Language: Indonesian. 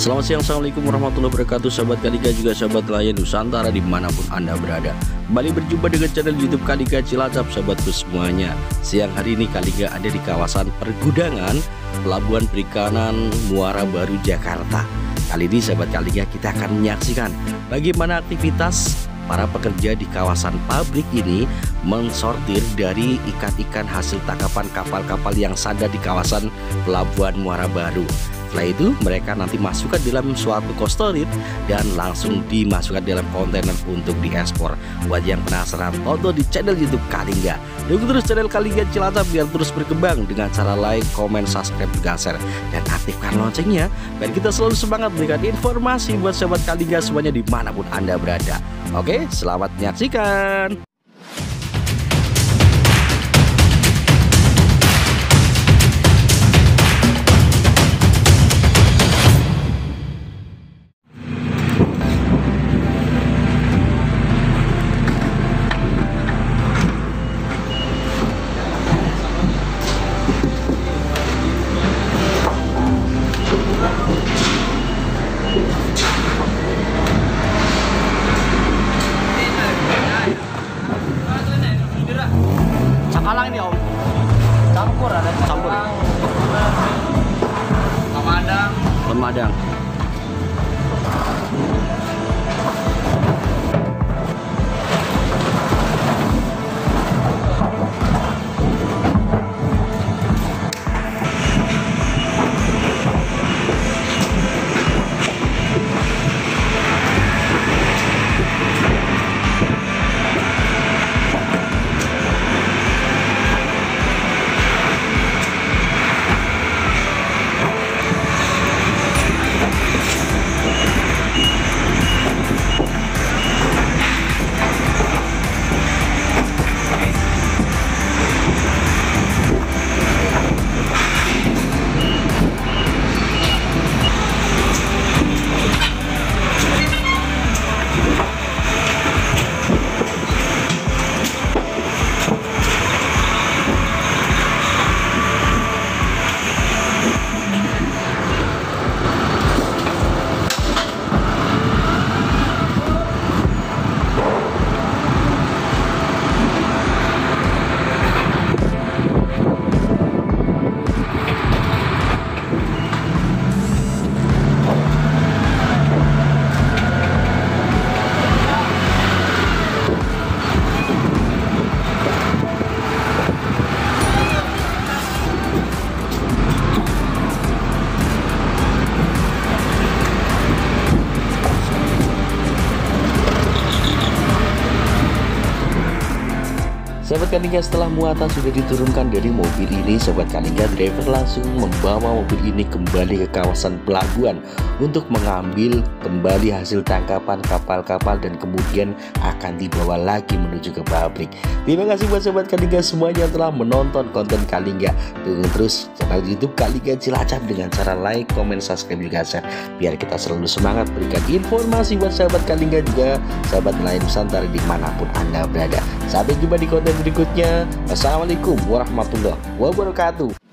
Selamat siang, Assalamualaikum warahmatullahi wabarakatuh. Sahabat Kalika juga sahabat layan Nusantara di mana pun Anda berada. Kembali berjumpa dengan channel Youtube Kalika Cilacap sahabatku semuanya. Siang hari ini Kalika ada di kawasan pergudangan Pelabuhan Perikanan Muara Baru Jakarta. Kali ini sahabat Kalika kita akan menyaksikan Bagaimana aktivitas para pekerja di kawasan pabrik ini mensortir dari ikan-ikan hasil tangkapan kapal-kapal yang sandar di kawasan Pelabuhan Muara Baru. Setelah itu mereka nanti masukkan dalam suatu kostorit dan langsung dimasukkan dalam kontainer untuk diekspor. Buat yang penasaran tonton di channel YouTube Kalingga. Dukung terus channel Kalingga Cilacap biar terus berkembang dengan cara like, komen, subscribe, juga share dan aktifkan loncengnya biar kita selalu semangat memberikan informasi buat sahabat Kalingga semuanya di mana pun anda berada. Oke, selamat menyaksikan. Pemadang Sahabat Kalingga setelah muatan sudah diturunkan dari mobil ini Sahabat Kalingga driver langsung membawa mobil ini kembali ke kawasan pelabuhan Untuk mengambil kembali hasil tangkapan kapal-kapal dan kemudian akan dibawa lagi menuju ke pabrik. Terima kasih buat Sahabat Kalingga semuanya yang telah menonton konten Kalingga Tunggu terus channel youtube Kalingga Cilacap dengan cara like, komen, subscribe juga share. Biar kita selalu semangat berikan informasi buat Sahabat Kalingga juga Sahabat lain Nusantara di mana pun Anda berada. Sampai jumpa di konten berikutnya. Wassalamualaikum warahmatullahi wabarakatuh.